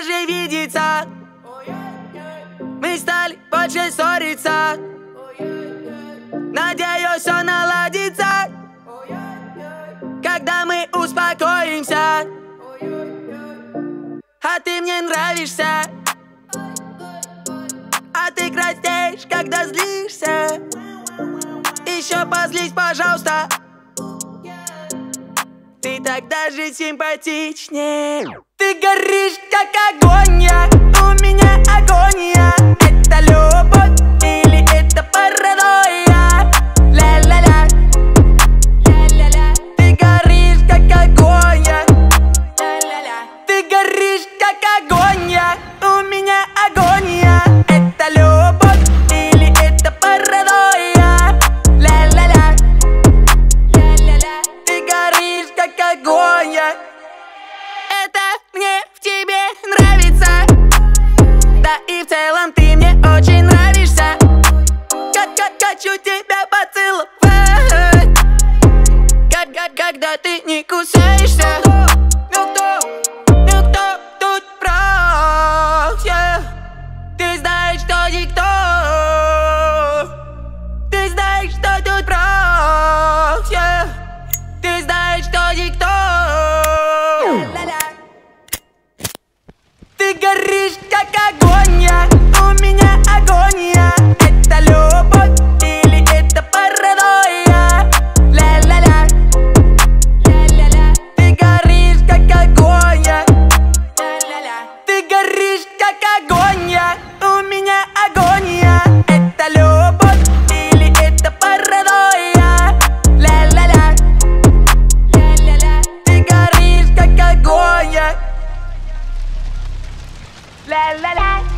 реже видится. Мы стали больше ссориться. Надеюсь, все наладится. Когда мы успокоимся. А ты мне нравишься. А ты краснеешь, когда злишься. Еще позлись, пожалуйста. Ты так даже симпатичнее. Ты горишь, как что тут прав, yeah? Ты знаешь, что никто. Ты горишь, как огонь, я У меня la la.